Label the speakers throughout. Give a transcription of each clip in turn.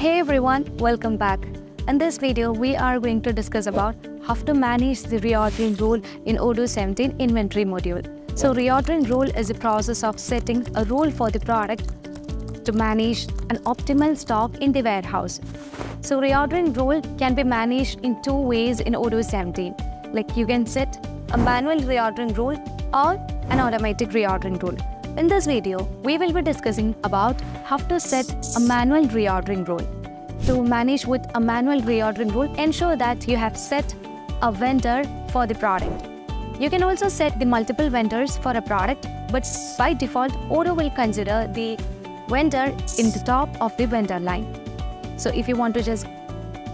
Speaker 1: Hey everyone, welcome back. In this video, we are going to discuss about how to manage the reordering rule in Odoo 17 inventory module. So reordering rule is a process of setting a rule for the product to manage an optimal stock in the warehouse. So reordering rule can be managed in two ways in Odoo 17. Like you can set a manual reordering rule or an automatic reordering rule. In this video, we will be discussing about how to set a manual reordering rule. To manage with a manual reordering rule, ensure that you have set a vendor for the product. You can also set the multiple vendors for a product, but by default, Odoo will consider the vendor in the top of the vendor line. So if you want to just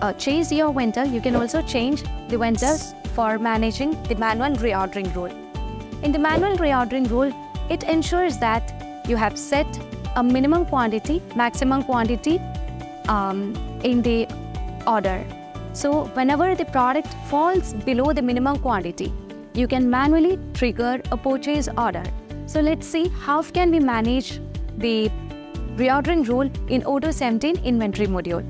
Speaker 1: uh, change your vendor, you can also change the vendors for managing the manual reordering rule. In the manual reordering rule, it ensures that you have set a minimum quantity, maximum quantity um, in the order. So whenever the product falls below the minimum quantity, you can manually trigger a purchase order. So let's see how can we manage the reordering rule in Odoo 17 inventory module.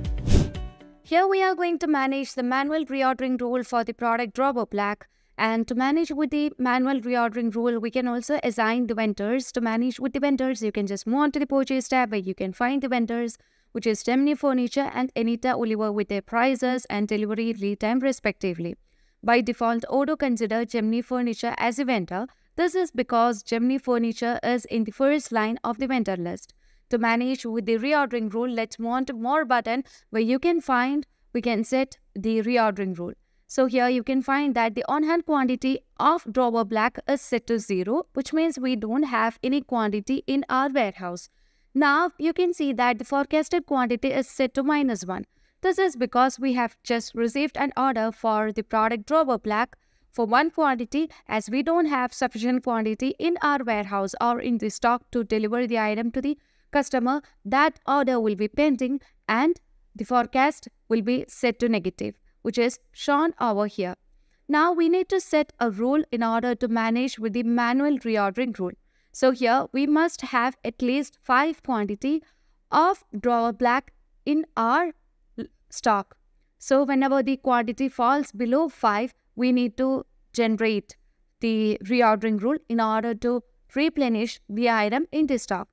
Speaker 1: Here we are going to manage the manual reordering rule for the product Drawer Black and to manage with the manual reordering rule, we can also assign the vendors. To manage with the vendors, you can just move on to the purchase tab where you can find the vendors, which is Gemini Furniture and Anita Oliver with their prices and delivery lead time respectively. By default, Odoo consider Gemini Furniture as a vendor. This is because Gemini Furniture is in the first line of the vendor list. To manage with the reordering rule, let's move on to more button where you can find, we can set the reordering rule. So here you can find that the on-hand quantity of drawer Black is set to 0, which means we don't have any quantity in our warehouse. Now you can see that the forecasted quantity is set to minus 1. This is because we have just received an order for the product drawer Black for one quantity as we don't have sufficient quantity in our warehouse or in the stock to deliver the item to the customer. That order will be pending and the forecast will be set to negative which is shown over here. Now we need to set a rule in order to manage with the manual reordering rule. So here we must have at least 5 quantity of Drawer Black in our stock. So whenever the quantity falls below 5, we need to generate the reordering rule in order to replenish the item in the stock.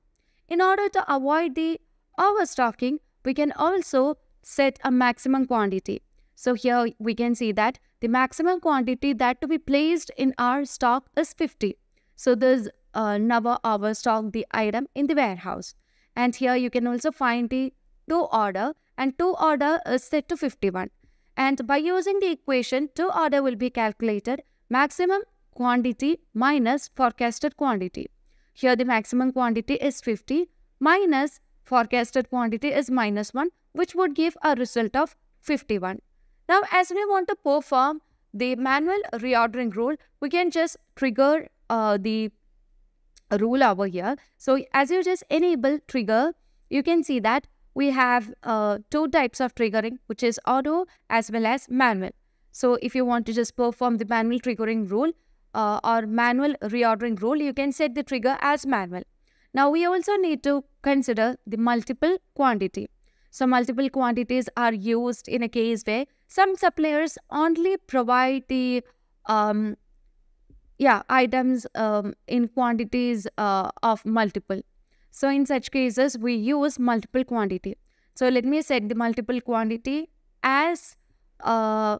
Speaker 1: In order to avoid the overstocking, we can also set a maximum quantity. So here we can see that the maximum quantity that to be placed in our stock is 50. So this uh, never stock the item in the warehouse. And here you can also find the to order and to order is set to 51. And by using the equation, to order will be calculated maximum quantity minus forecasted quantity. Here the maximum quantity is 50 minus forecasted quantity is minus 1 which would give a result of 51. Now, as we want to perform the manual reordering rule, we can just trigger uh, the rule over here. So, as you just enable trigger, you can see that we have uh, two types of triggering, which is auto as well as manual. So, if you want to just perform the manual triggering rule uh, or manual reordering rule, you can set the trigger as manual. Now, we also need to consider the multiple quantity. So multiple quantities are used in a case where some suppliers only provide the um, yeah items um, in quantities uh, of multiple. So in such cases, we use multiple quantity. So let me set the multiple quantity as uh,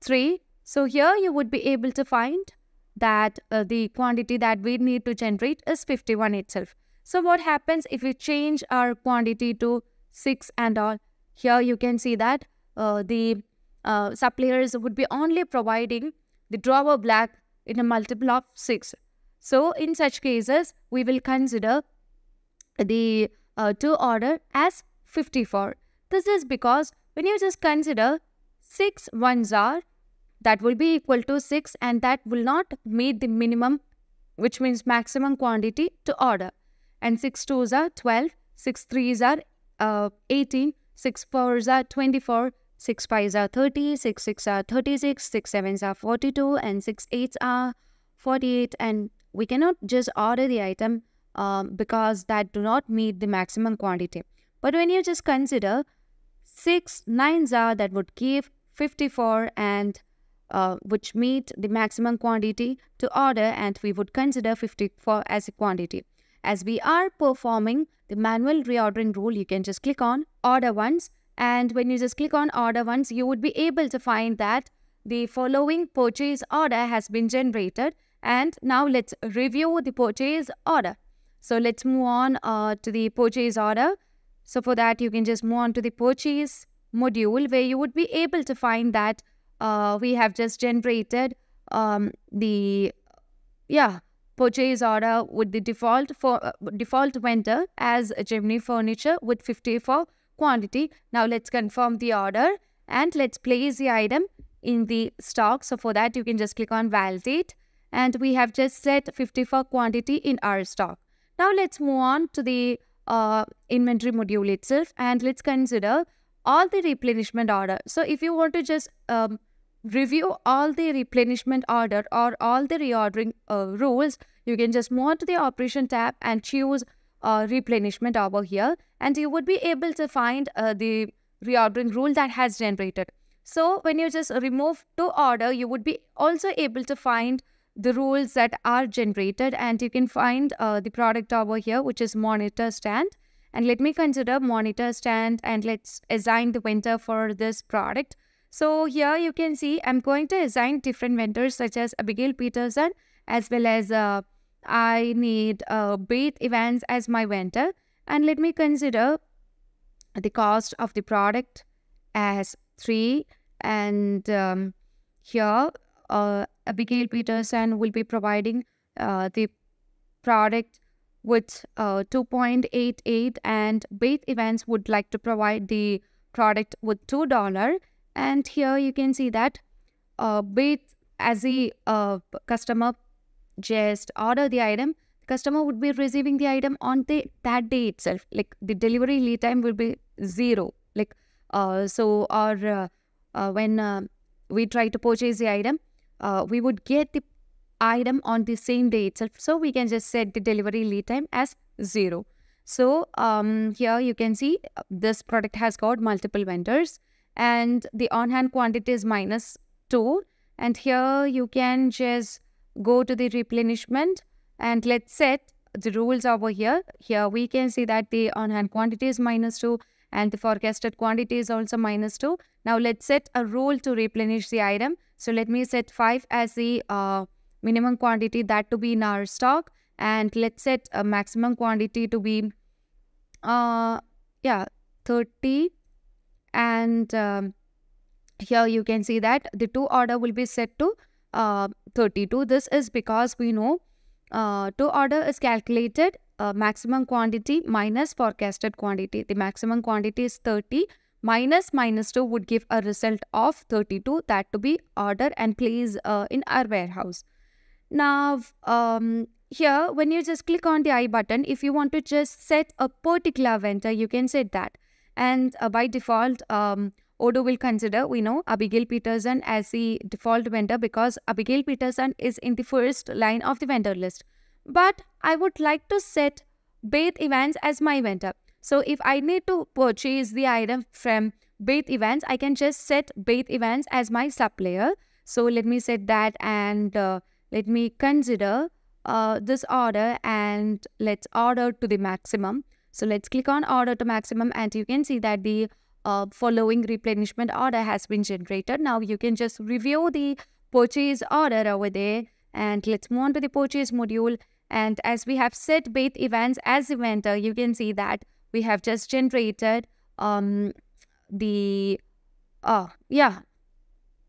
Speaker 1: 3. So here you would be able to find that uh, the quantity that we need to generate is 51 itself. So what happens if we change our quantity to 6 and all. Here you can see that the uh, suppliers would be only providing the Drawer Black in a multiple of 6. So in such cases, we will consider the uh, to order as 54. This is because when you just consider 6 ones are, that will be equal to 6 and that will not meet the minimum which means maximum quantity to order. And 6 twos are 12, 6 threes are uh, 18, 6 4s are 24, 6 5s are 30, 6 6 are 36, 6 7s are 42, and 6 8s are 48. And we cannot just order the item um, because that do not meet the maximum quantity. But when you just consider 6 nines are that would give 54 and uh, which meet the maximum quantity to order and we would consider 54 as a quantity. As we are performing the manual reordering rule, you can just click on order once and when you just click on order once, you would be able to find that the following purchase order has been generated and now let's review the purchase order. So let's move on uh, to the purchase order. So for that, you can just move on to the purchase module where you would be able to find that uh, we have just generated um, the yeah purchase order with the default for uh, default vendor as Gemini Furniture with 54 quantity. Now let's confirm the order and let's place the item in the stock. So for that you can just click on validate and we have just set 54 quantity in our stock. Now let's move on to the uh, inventory module itself and let's consider all the replenishment order. So if you want to just um, review all the replenishment order or all the reordering uh, rules, you can just move on to the operation tab and choose uh, replenishment over here and you would be able to find uh, the reordering rule that has generated. So when you just remove to order, you would be also able to find the rules that are generated and you can find uh, the product over here which is monitor stand and let me consider monitor stand and let's assign the vendor for this product so here you can see i'm going to assign different vendors such as abigail peterson as well as uh, i need uh, Beth Evans as my vendor and let me consider the cost of the product as 3 and um, here uh, Abigail Peterson will be providing uh, the product with uh, 2.88 and Beth Evans would like to provide the product with $2. And here you can see that uh, Beth as a uh, customer just order the item, the customer would be receiving the item on the that day itself. Like the delivery lead time will be zero. Like uh, so or uh, uh, when uh, we try to purchase the item, uh, we would get the item on the same day itself. So we can just set the delivery lead time as zero. So um, here you can see uh, this product has got multiple vendors and the on-hand quantity is minus 2. And here you can just go to the replenishment and let's set the rules over here. Here we can see that the on-hand quantity is minus 2 and the forecasted quantity is also minus 2. Now let's set a rule to replenish the item. So let me set 5 as the uh, minimum quantity that to be in our stock and let's set a maximum quantity to be uh yeah 30 and um, here you can see that the to order will be set to uh, 32 this is because we know uh, to order is calculated uh, maximum quantity minus forecasted quantity the maximum quantity is 30 minus minus 2 would give a result of 32 that to be order and place uh, in our warehouse. Now, um, here when you just click on the I button, if you want to just set a particular vendor, you can set that. And uh, by default, um, Odoo will consider, we know, Abigail Peterson as the default vendor because Abigail Peterson is in the first line of the vendor list. But I would like to set Beth Evans as my vendor. So if I need to purchase the item from Beth Evans, I can just set Beth Evans as my supplier. So let me set that and uh, let me consider uh, this order and let's order to the maximum. So let's click on order to maximum and you can see that the uh, following replenishment order has been generated. Now you can just review the purchase order over there and let's move on to the purchase module. And as we have set Beth Evans as the vendor, you can see that we have just generated um, the, uh, yeah,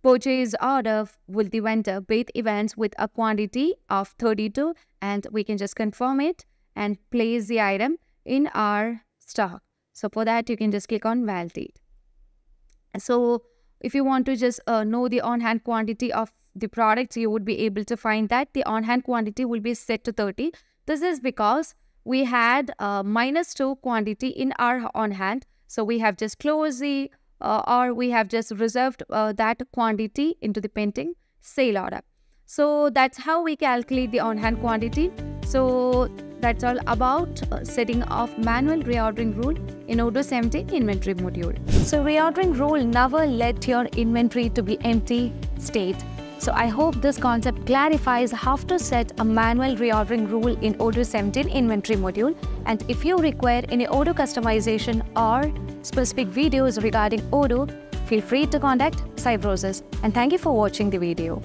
Speaker 1: purchase order with the vendor Beth Evans with a quantity of 32 and we can just confirm it and place the item in our stock. So for that, you can just click on validate. So if you want to just uh, know the on-hand quantity of the product, you would be able to find that the on-hand quantity will be set to 30. This is because we had a minus 2 quantity in our on hand. So we have just closed the uh, or we have just reserved uh, that quantity into the pending sale order. So that's how we calculate the on hand quantity. So that's all about uh, setting of manual reordering rule in Odoo 17 inventory module. So reordering rule never let your inventory to be empty state. So I hope this concept clarifies how to set a manual reordering rule in Odoo 17 inventory module. And if you require any Odoo customization or specific videos regarding Odoo, feel free to contact Cybrosys. And thank you for watching the video.